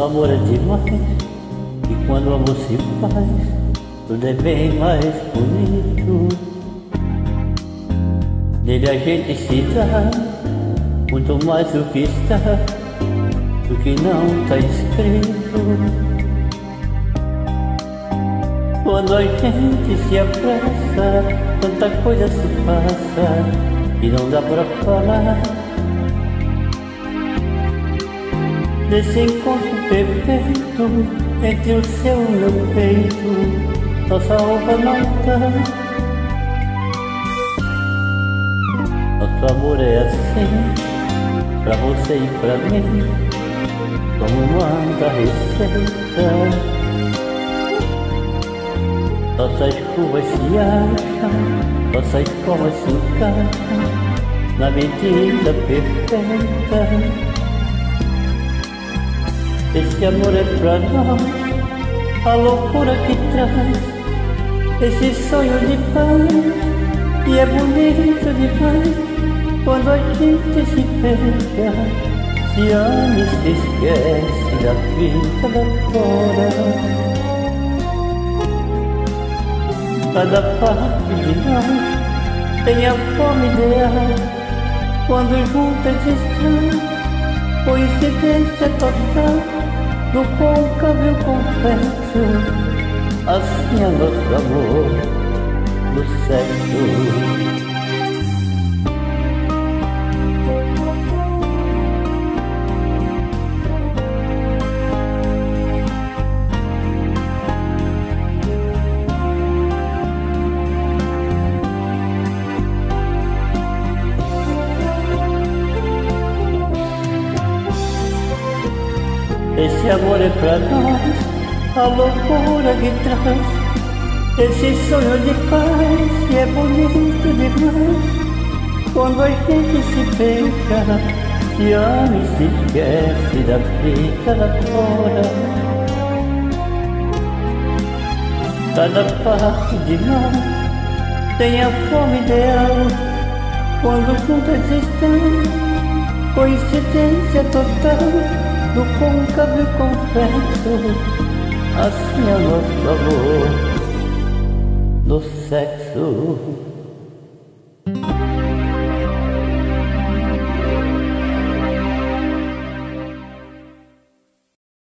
Amor é demais E quando o amor se faz Tudo é bem mais bonito. Nele a gente se dá Muito mais do que está Do que não está escrito. Quando a gente se apressa Tanta coisa se passa E não dá pra falar desse encontro perfeito entre o seu e meu peito, nossa roupa não tá. Nosso amor é assim, pra você e pra mim, como manda a receita. Nossas curvas se acham, nossas formas se encaixam na medida perfeita. Esse amor é pra nós, a loucura que traz esse sonho de paz. E é bonito demais quando a gente se pega, se ama e se esquece da vida lá fora. Cada parte de nós tem a forma ideal quando juntas estão. Coincidência total do côncavo eu confesso Assim é nosso amor do sexo Esse amor é pra nós, a loucura que traz. Esse sonho de paz é bonito demais. Quando a gente se beija, se ama e se esquece da vida fora. Cada parte de nós tem a fome ideal. Quando juntas estão, coincidência total do côncavo confesso assim é nosso amor. No sexo